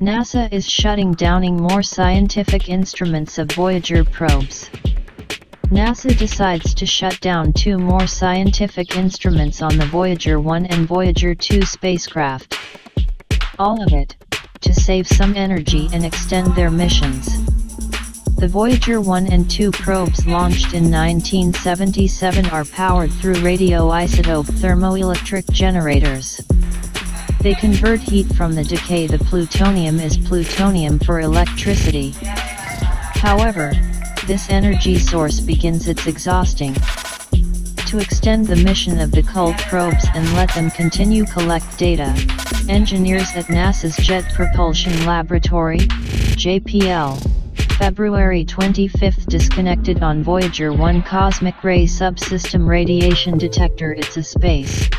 NASA is shutting downing more scientific instruments of Voyager probes. NASA decides to shut down two more scientific instruments on the Voyager 1 and Voyager 2 spacecraft. All of it, to save some energy and extend their missions. The Voyager 1 and 2 probes launched in 1977 are powered through radioisotope thermoelectric generators. They convert heat from the decay the plutonium as plutonium for electricity. However, this energy source begins its exhausting. To extend the mission of the cult probes and let them continue collect data, engineers at NASA's Jet Propulsion Laboratory, JPL, February 25 disconnected on Voyager 1 cosmic ray subsystem radiation detector it's a space.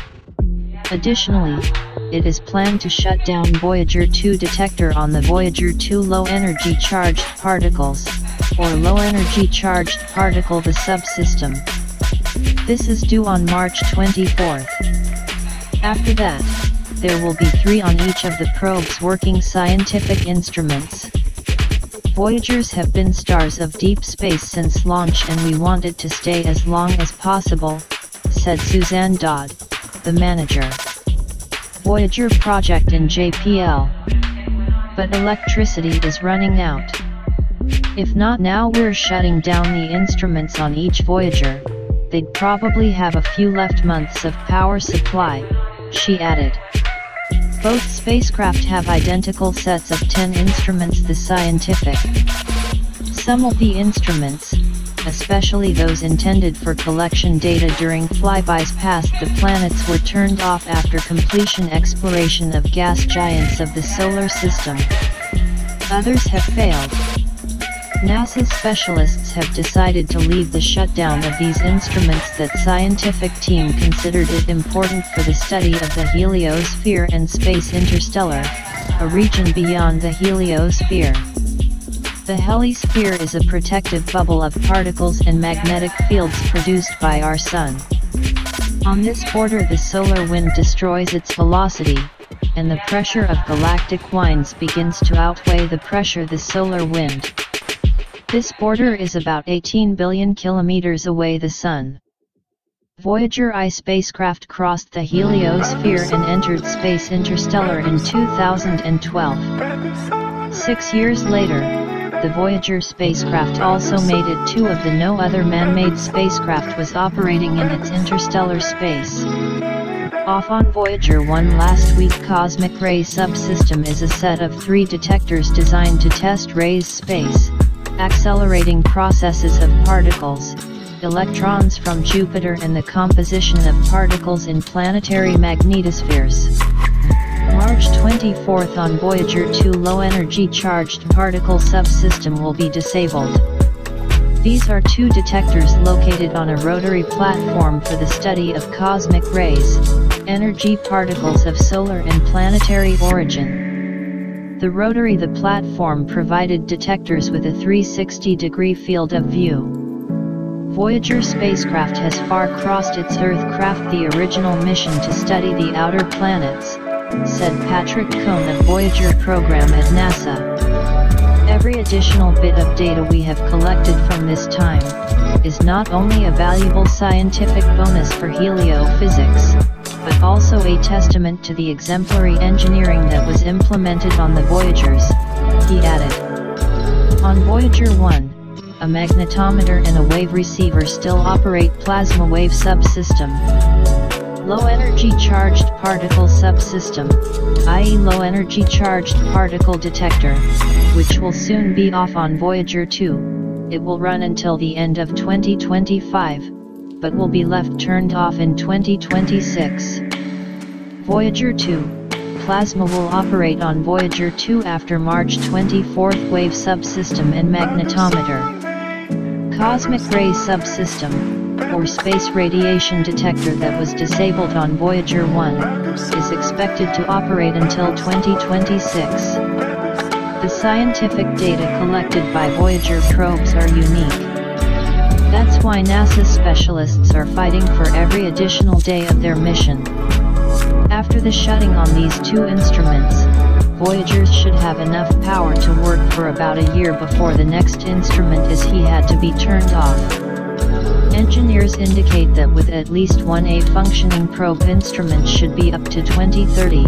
Additionally, it is planned to shut down Voyager 2 detector on the Voyager 2 low energy charged particles, or low energy charged particle the subsystem. This is due on March 24. After that, there will be three on each of the probe's working scientific instruments. Voyagers have been stars of deep space since launch and we wanted to stay as long as possible, said Suzanne Dodd, the manager. Voyager project in JPL. But electricity is running out. If not now we're shutting down the instruments on each Voyager, they'd probably have a few left months of power supply, she added. Both spacecraft have identical sets of 10 instruments the scientific. Some of the instruments, especially those intended for collection data during flybys past the planets were turned off after completion exploration of gas giants of the solar system. Others have failed. NASA specialists have decided to leave the shutdown of these instruments that scientific team considered it important for the study of the heliosphere and space interstellar, a region beyond the heliosphere. The heliosphere is a protective bubble of particles and magnetic fields produced by our Sun. On this border the solar wind destroys its velocity, and the pressure of galactic winds begins to outweigh the pressure the solar wind. This border is about 18 billion kilometers away the Sun. Voyager I spacecraft crossed the heliosphere and entered space interstellar in 2012. Six years later, the Voyager spacecraft also made it two of the no other man-made spacecraft was operating in its interstellar space. Off on Voyager 1 last week Cosmic Ray Subsystem is a set of three detectors designed to test rays space accelerating processes of particles, electrons from Jupiter and the composition of particles in planetary magnetospheres. March 24th on Voyager 2 low-energy charged particle subsystem will be disabled. These are two detectors located on a rotary platform for the study of cosmic rays, energy particles of solar and planetary origin. The rotary the platform provided detectors with a 360-degree field of view. Voyager spacecraft has far crossed its Earth craft the original mission to study the outer planets, said Patrick Koehn of Voyager program at NASA. Every additional bit of data we have collected from this time, is not only a valuable scientific bonus for heliophysics, but also a testament to the exemplary engineering that was implemented on the Voyagers, he added. On Voyager 1, a magnetometer and a wave receiver still operate plasma wave subsystem. Low energy charged particle subsystem, i.e. low energy charged particle detector, which will soon be off on Voyager 2. It will run until the end of 2025 but will be left turned off in 2026. Voyager 2, Plasma will operate on Voyager 2 after March 24th Wave Subsystem and Magnetometer. Cosmic Ray Subsystem, or Space Radiation Detector that was disabled on Voyager 1, is expected to operate until 2026. The scientific data collected by Voyager probes are unique. That's why NASA specialists are fighting for every additional day of their mission. After the shutting on these two instruments, Voyagers should have enough power to work for about a year before the next instrument is he had to be turned off. Engineers indicate that with at least one A functioning probe instrument should be up to 2030,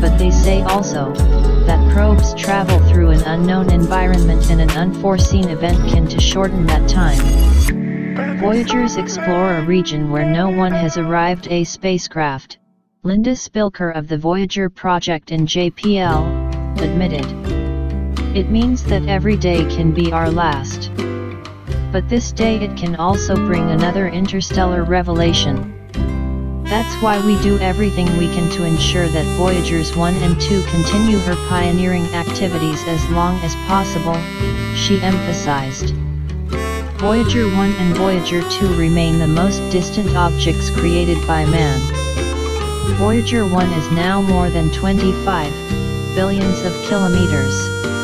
but they say also, that probes travel through an unknown environment and an unforeseen event can to shorten that time. Voyagers explore a region where no one has arrived a spacecraft. Linda Spilker of the Voyager project in JPL, admitted. It means that every day can be our last. But this day it can also bring another interstellar revelation. That's why we do everything we can to ensure that Voyagers 1 and 2 continue her pioneering activities as long as possible, she emphasized. Voyager 1 and Voyager 2 remain the most distant objects created by man. Voyager 1 is now more than 25 billions of kilometers.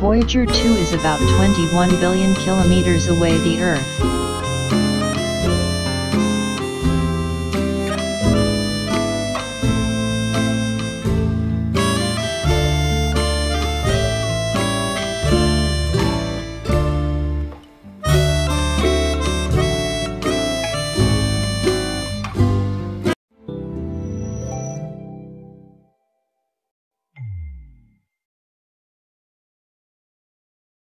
Voyager 2 is about 21 billion kilometers away the Earth.